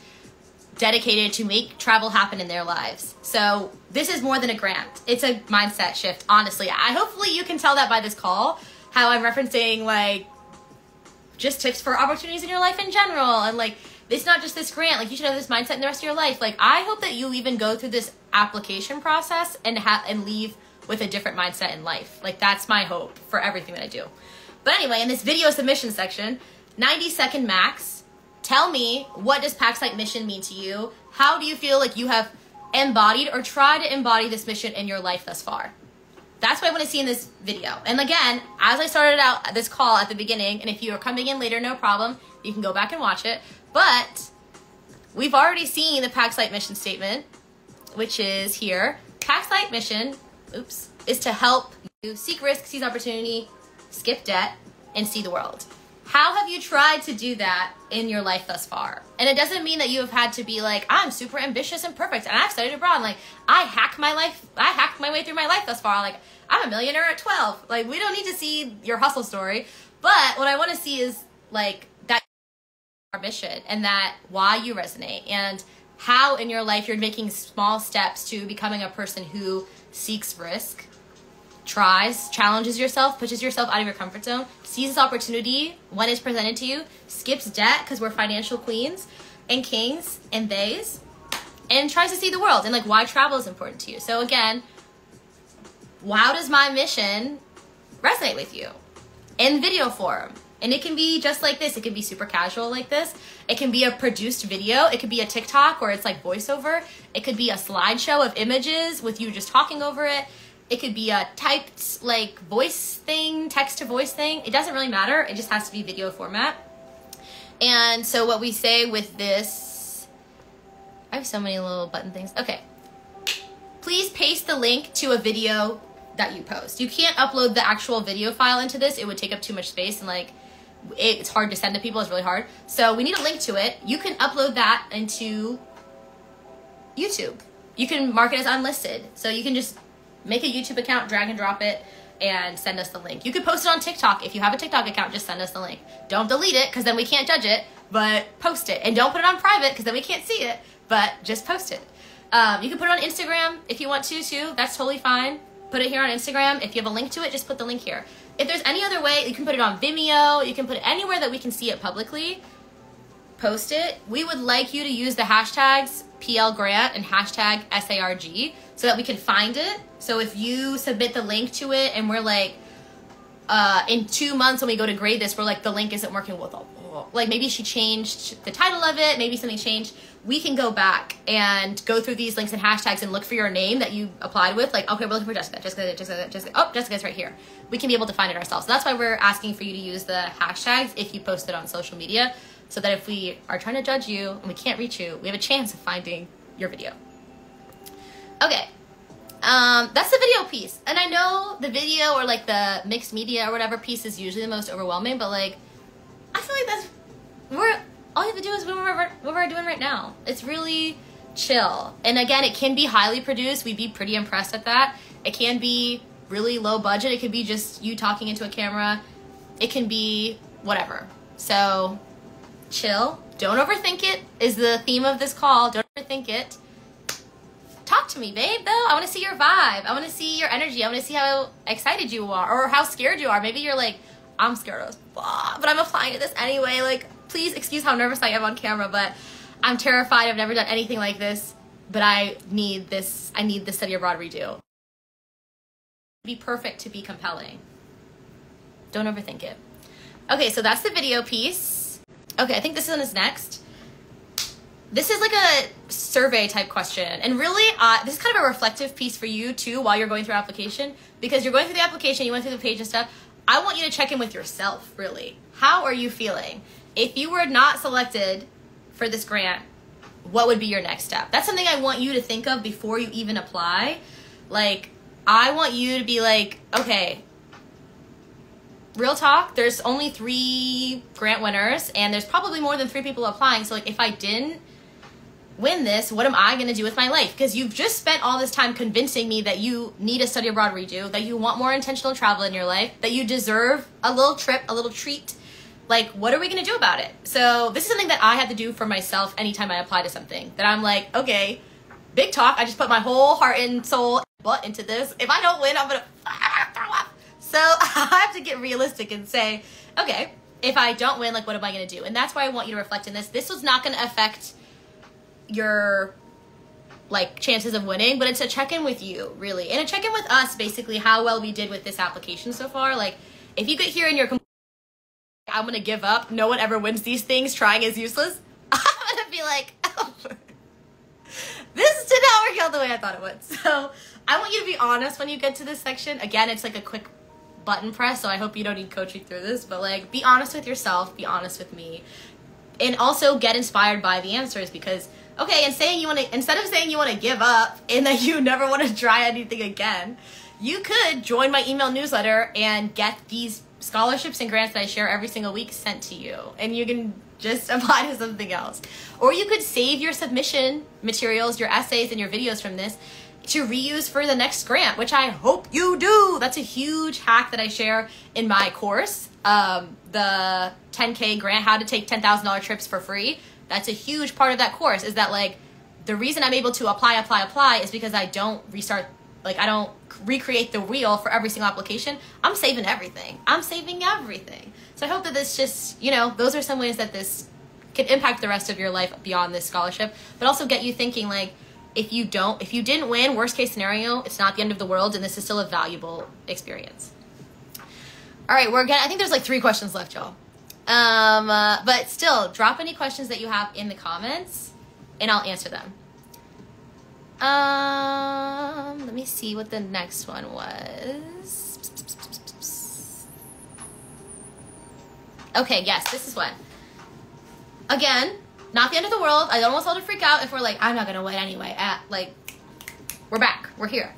dedicated to make travel happen in their lives. So this is more than a grant. It's a mindset shift, honestly. I hopefully you can tell that by this call how I'm referencing like just tips for opportunities in your life in general and like it's not just this grant. Like you should have this mindset in the rest of your life. Like i hope that you even go through this application process and have and leave with a different mindset in life. Like that's my hope for everything that i do. But anyway in this video submission section 90 second max tell me what does Packs Light mission mean to you? How do you feel like you have embodied or tried to embody this mission in your life thus far? That's what I want to see in this video. And again, as I started out this call at the beginning, and if you are coming in later, no problem, you can go back and watch it. But we've already seen the Packs Light mission statement, which is here. Packs Light mission, oops, is to help you seek risk, seize opportunity, skip debt, and see the world. How have you tried to do that in your life thus far? And it doesn't mean that you have had to be like, I'm super ambitious and perfect, and I've studied abroad. Like, I hack my life, I hacked my way through my life thus far. Like, I'm a millionaire at 12. Like, we don't need to see your hustle story. But what I want to see is like our mission and that why you resonate and how in your life you're making small steps to becoming a person who seeks risk, tries, challenges yourself, pushes yourself out of your comfort zone, seizes opportunity when it's presented to you, skips debt because we're financial queens and kings and theys, and tries to see the world and like why travel is important to you. So again, how does my mission resonate with you in video form? And it can be just like this. It can be super casual like this. It can be a produced video. It could be a TikTok where it's like voiceover. It could be a slideshow of images with you just talking over it. It could be a typed like voice thing, text to voice thing. It doesn't really matter. It just has to be video format. And so what we say with this, I have so many little button things. Okay. Please paste the link to a video that you post. You can't upload the actual video file into this. It would take up too much space and like it's hard to send to people. It's really hard. So we need a link to it. You can upload that into YouTube. You can mark it as unlisted. So you can just make a YouTube account, drag and drop it, and send us the link. You could post it on TikTok. If you have a TikTok account, just send us the link. Don't delete it because then we can't judge it, but post it. And don't put it on private because then we can't see it, but just post it. Um, you can put it on Instagram if you want to too. That's totally fine. Put it here on Instagram. If you have a link to it, just put the link here. If there's any other way, you can put it on Vimeo, you can put it anywhere that we can see it publicly, post it. We would like you to use the hashtags PL Grant and hashtag SARG so that we can find it. So if you submit the link to it and we're like, uh, in two months when we go to grade this, we're like, the link isn't working well. Like maybe she changed the title of it, maybe something changed we can go back and go through these links and hashtags and look for your name that you applied with. Like, okay, we're looking for Jessica, Jessica, Jessica, Jessica. Oh, Jessica's right here. We can be able to find it ourselves. So that's why we're asking for you to use the hashtags if you post it on social media, so that if we are trying to judge you and we can't reach you, we have a chance of finding your video. Okay, um, that's the video piece. And I know the video or like the mixed media or whatever piece is usually the most overwhelming, but like, I feel like that's, we're, all you have to do is what we're, what we're doing right now. It's really chill. And again, it can be highly produced. We'd be pretty impressed at that. It can be really low budget. It could be just you talking into a camera. It can be whatever. So chill. Don't overthink it is the theme of this call. Don't overthink it. Talk to me, babe, though. I want to see your vibe. I want to see your energy. I want to see how excited you are or how scared you are. Maybe you're like, I'm scared of but I'm applying to this anyway. Like, please excuse how nervous I am on camera, but I'm terrified. I've never done anything like this, but I need this. I need this study abroad redo. Be perfect to be compelling. Don't overthink it. Okay, so that's the video piece. Okay, I think this one is next. This is like a survey type question. And really, uh, this is kind of a reflective piece for you too while you're going through application because you're going through the application, you went through the page and stuff. I want you to check in with yourself, really. How are you feeling? If you were not selected for this grant, what would be your next step? That's something I want you to think of before you even apply. Like, I want you to be like, okay, real talk, there's only three grant winners, and there's probably more than three people applying. So, like, if I didn't win this, what am I going to do with my life? Because you've just spent all this time convincing me that you need a study abroad redo, that you want more intentional travel in your life, that you deserve a little trip, a little treat. Like, what are we going to do about it? So, this is something that I have to do for myself anytime I apply to something. That I'm like, okay, big talk. I just put my whole heart and soul and butt into this. If I don't win, I'm going to throw up. So, I have to get realistic and say, okay, if I don't win, like, what am I going to do? And that's why I want you to reflect in this. This was not going to affect your like chances of winning, but it's a check in with you, really. And a check in with us, basically, how well we did with this application so far. Like, if you get here and you're I'm gonna give up, no one ever wins these things, trying is useless, I'm gonna be like, oh, this did not work out the way I thought it would. So, I want you to be honest when you get to this section. Again, it's like a quick button press, so I hope you don't need coaching through this, but like, be honest with yourself, be honest with me, and also get inspired by the answers because okay, and saying you want to, instead of saying you want to give up and that you never want to try anything again, you could join my email newsletter and get these scholarships and grants that I share every single week sent to you. And you can just apply to something else. Or you could save your submission materials, your essays, and your videos from this to reuse for the next grant, which I hope you do. That's a huge hack that I share in my course, um, the 10K grant, how to take $10,000 trips for free that's a huge part of that course is that like the reason I'm able to apply, apply, apply is because I don't restart, like I don't recreate the wheel for every single application. I'm saving everything. I'm saving everything. So I hope that this just, you know, those are some ways that this can impact the rest of your life beyond this scholarship, but also get you thinking like, if you don't, if you didn't win, worst case scenario, it's not the end of the world, and this is still a valuable experience. All right, we're again. I think there's like three questions left, y'all. Um, uh, but still, drop any questions that you have in the comments, and I'll answer them. Um, let me see what the next one was. Okay, yes, this is one. Again, not the end of the world. I don't want to freak out if we're like, I'm not gonna win anyway. At like, we're back. We're here.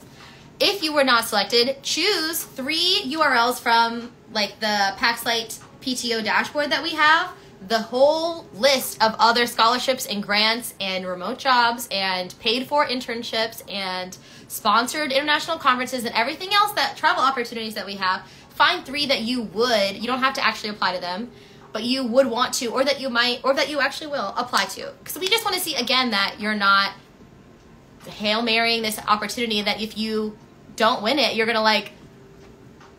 If you were not selected, choose three URLs from like the Packs Light PTO dashboard that we have, the whole list of other scholarships and grants and remote jobs and paid for internships and sponsored international conferences and everything else that travel opportunities that we have. Find three that you would, you don't have to actually apply to them, but you would want to, or that you might, or that you actually will apply to. Because we just want to see again that you're not hail marrying this opportunity that if you don't win it, you're gonna like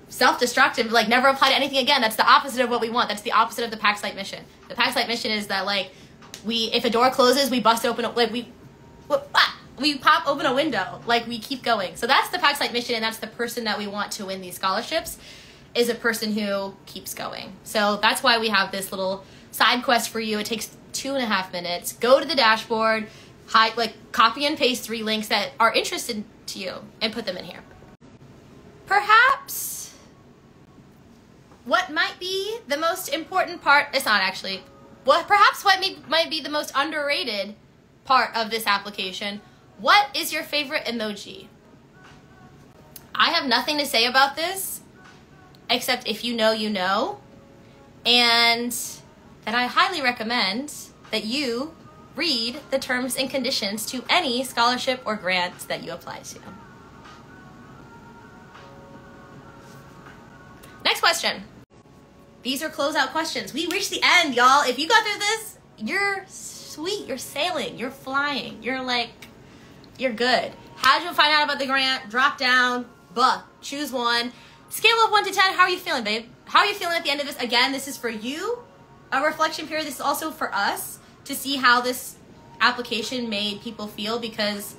self-destructive, like never apply to anything again. That's the opposite of what we want. That's the opposite of the Packs Light mission. The Packs Light mission is that like we, if a door closes, we bust open, like we, ah, we pop open a window, like we keep going. So that's the Packs Light mission, and that's the person that we want to win these scholarships, is a person who keeps going. So that's why we have this little side quest for you. It takes two and a half minutes. Go to the dashboard, hide, like copy and paste three links that are interested to you, and put them in here. Perhaps what might be the most important part, it's not actually, what perhaps what may, might be the most underrated part of this application, what is your favorite emoji? I have nothing to say about this, except if you know, you know, and that I highly recommend that you read the terms and conditions to any scholarship or grant that you apply to. Next question. These are closeout questions. We reached the end, y'all. If you got through this, you're sweet. You're sailing. You're flying. You're like, you're good. How did you find out about the grant? Drop down. Buh. Choose one. Scale of 1 to 10. How are you feeling, babe? How are you feeling at the end of this? Again, this is for you, a reflection period. This is also for us to see how this application made people feel because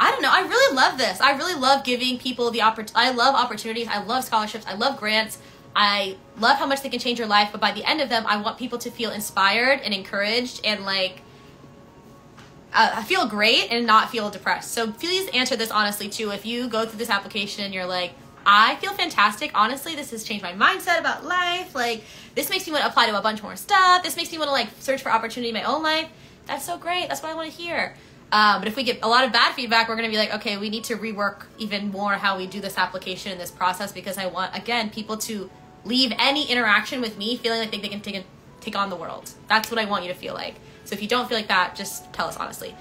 I don't know. I really love this. I really love giving people the opportunity. I love opportunities. I love scholarships. I love grants. I love how much they can change your life, but by the end of them, I want people to feel inspired and encouraged and like uh, feel great and not feel depressed. So please answer this honestly too. If you go through this application and you're like, I feel fantastic. Honestly, this has changed my mindset about life. Like, this makes me want to apply to a bunch more stuff. This makes me want to like search for opportunity in my own life. That's so great. That's what I want to hear. Um, but if we get a lot of bad feedback, we're going to be like, okay, we need to rework even more how we do this application and this process because I want, again, people to leave any interaction with me feeling like they, they can take, a, take on the world. That's what I want you to feel like. So if you don't feel like that, just tell us honestly.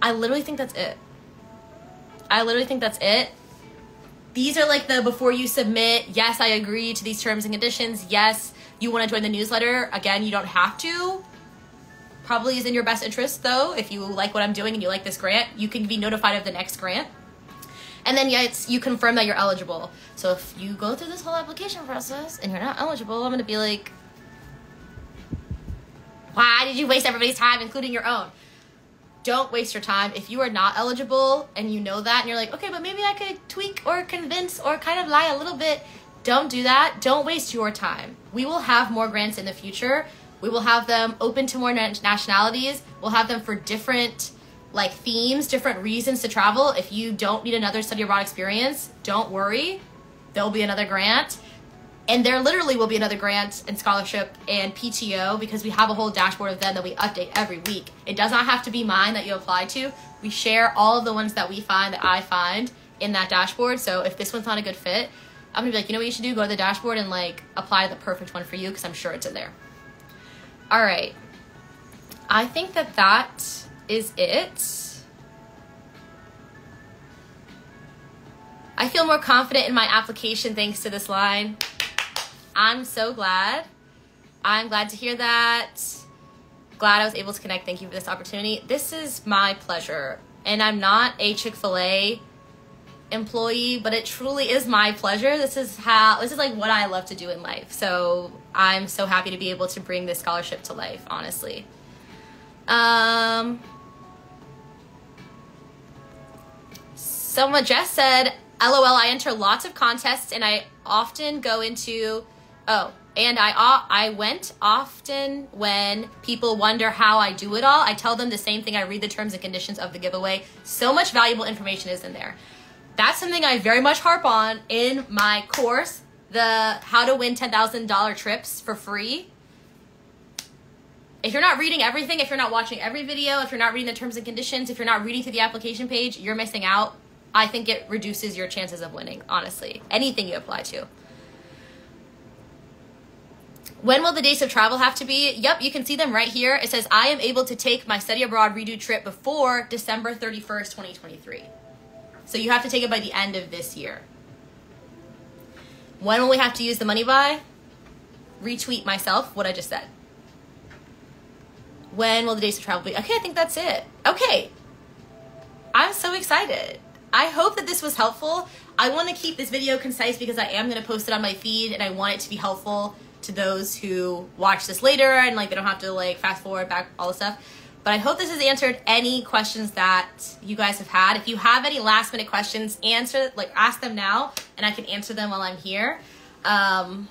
I literally think that's it. I literally think that's it. These are like the before you submit, yes, I agree to these terms and conditions. Yes, you want to join the newsletter. Again, you don't have to. Probably is in your best interest though. If you like what I'm doing and you like this grant, you can be notified of the next grant. And then yes, you confirm that you're eligible. So if you go through this whole application process and you're not eligible, I'm gonna be like, why did you waste everybody's time, including your own? Don't waste your time. If you are not eligible and you know that and you're like, okay, but maybe I could tweak or convince or kind of lie a little bit, don't do that. Don't waste your time. We will have more grants in the future. We will have them open to more nationalities. We'll have them for different like themes, different reasons to travel. If you don't need another study abroad experience, don't worry. There'll be another grant. And there literally will be another grant and scholarship and PTO because we have a whole dashboard of them that we update every week. It does not have to be mine that you apply to. We share all of the ones that we find that I find in that dashboard. So if this one's not a good fit, I'm gonna be like, you know what you should do? Go to the dashboard and like apply the perfect one for you because I'm sure it's in there. All right. I think that that is it. I feel more confident in my application thanks to this line. I'm so glad. I'm glad to hear that. Glad I was able to connect. Thank you for this opportunity. This is my pleasure. And I'm not a Chick fil A employee, but it truly is my pleasure. This is how, this is like what I love to do in life. So I'm so happy to be able to bring this scholarship to life, honestly. Um, someone just said, LOL, I enter lots of contests and I often go into, oh, and I uh, I went often when people wonder how I do it all. I tell them the same thing. I read the terms and conditions of the giveaway. So much valuable information is in there. That's something I very much harp on in my course, the How to Win $10,000 Trips for Free. If you're not reading everything, if you're not watching every video, if you're not reading the terms and conditions, if you're not reading through the application page, you're missing out. I think it reduces your chances of winning, honestly. Anything you apply to. When will the dates of travel have to be? Yep, you can see them right here. It says, I am able to take my study abroad redo trip before December 31st, 2023. So you have to take it by the end of this year. When will we have to use the money by? Retweet myself what I just said. When will the days of travel be? Okay, I think that's it. Okay. I'm so excited. I hope that this was helpful. I want to keep this video concise because I am going to post it on my feed and I want it to be helpful to those who watch this later and like they don't have to like fast forward back all the stuff. But I hope this has answered any questions that you guys have had. If you have any last minute questions, answer like ask them now, and I can answer them while I'm here. Um,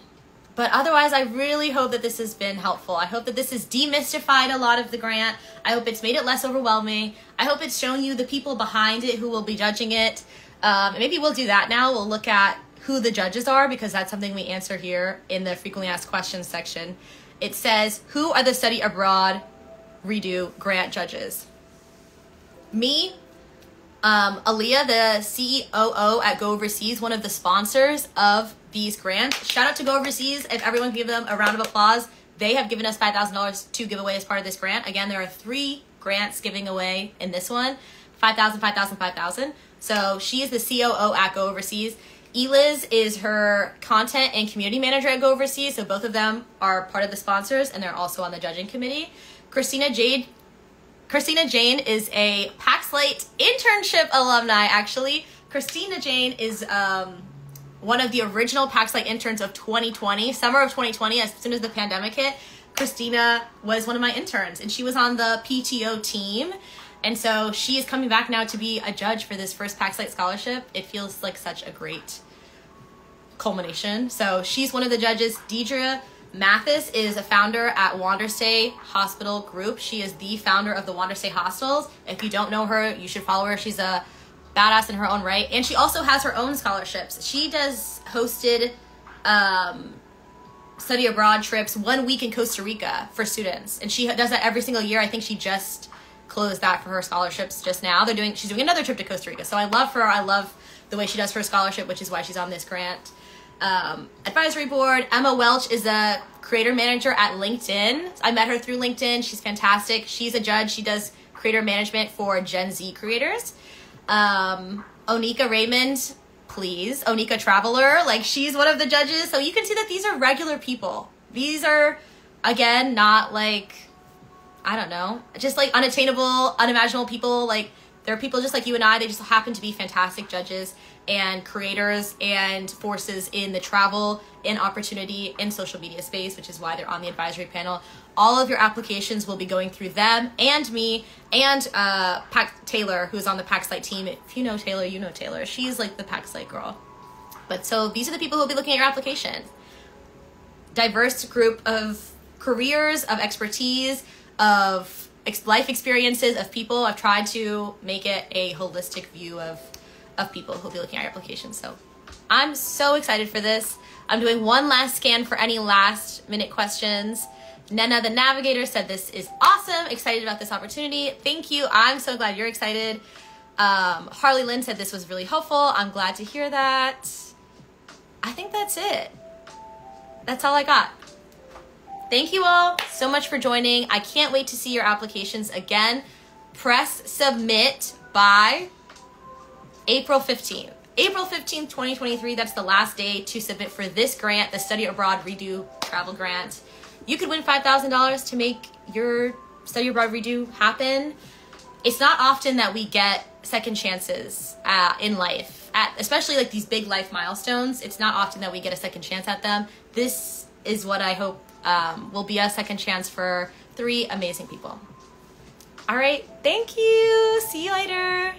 but otherwise, I really hope that this has been helpful. I hope that this has demystified a lot of the grant. I hope it's made it less overwhelming. I hope it's shown you the people behind it who will be judging it. Um, maybe we'll do that now. We'll look at who the judges are because that's something we answer here in the frequently asked questions section. It says, Who are the study abroad redo grant judges. Me, um, Aaliyah, the CEO at Go Overseas, one of the sponsors of these grants. Shout out to Go Overseas. If everyone give them a round of applause, they have given us $5,000 to give away as part of this grant. Again, there are three grants giving away in this one 5000 5000 5000 so she is the coo at go overseas eliz is her content and community manager at go overseas so both of them are part of the sponsors and they're also on the judging committee christina jade christina jane is a Packs Light internship alumni actually christina jane is um, one of the original Packs Light interns of 2020 summer of 2020 as soon as the pandemic hit Christina was one of my interns and she was on the PTO team. And so she is coming back now to be a judge for this first Packs Light scholarship. It feels like such a great culmination. So she's one of the judges. Deidre Mathis is a founder at Wanderstay Hospital Group. She is the founder of the Wanderstay Hostels. If you don't know her, you should follow her. She's a badass in her own right. And she also has her own scholarships. She does hosted um, study abroad trips one week in Costa Rica for students. And she does that every single year. I think she just closed that for her scholarships just now. They're doing she's doing another trip to Costa Rica. So I love her. I love the way she does her scholarship, which is why she's on this grant. Um, advisory board. Emma Welch is a creator manager at LinkedIn. I met her through LinkedIn. She's fantastic. She's a judge. She does creator management for Gen Z creators. Um, Onika Raymond please. Onika Traveler, like she's one of the judges. So you can see that these are regular people. These are, again, not like, I don't know, just like unattainable, unimaginable people. Like there are people just like you and I. They just happen to be fantastic judges and creators and forces in the travel and opportunity and social media space, which is why they're on the advisory panel. All of your applications will be going through them and me and uh, Pack Taylor, who's on the Packs Light team. If you know Taylor, you know Taylor. She's like the Packs Light girl. But so these are the people who will be looking at your application. Diverse group of careers, of expertise, of life experiences, of people. I've tried to make it a holistic view of of people who'll be looking at your application. So I'm so excited for this. I'm doing one last scan for any last minute questions. Nena the Navigator said this is awesome. Excited about this opportunity. Thank you. I'm so glad you're excited. Um, Harley Lynn said this was really helpful. I'm glad to hear that. I think that's it. That's all I got. Thank you all so much for joining. I can't wait to see your applications again. Press submit by April 15th. April 15th, 2023, that's the last day to submit for this grant, the Study Abroad Redo Travel Grant. You could win $5,000 to make your Study Abroad Redo happen. It's not often that we get second chances uh, in life, at, especially like these big life milestones. It's not often that we get a second chance at them. This is what I hope um, will be a second chance for three amazing people. All right, thank you. See you later.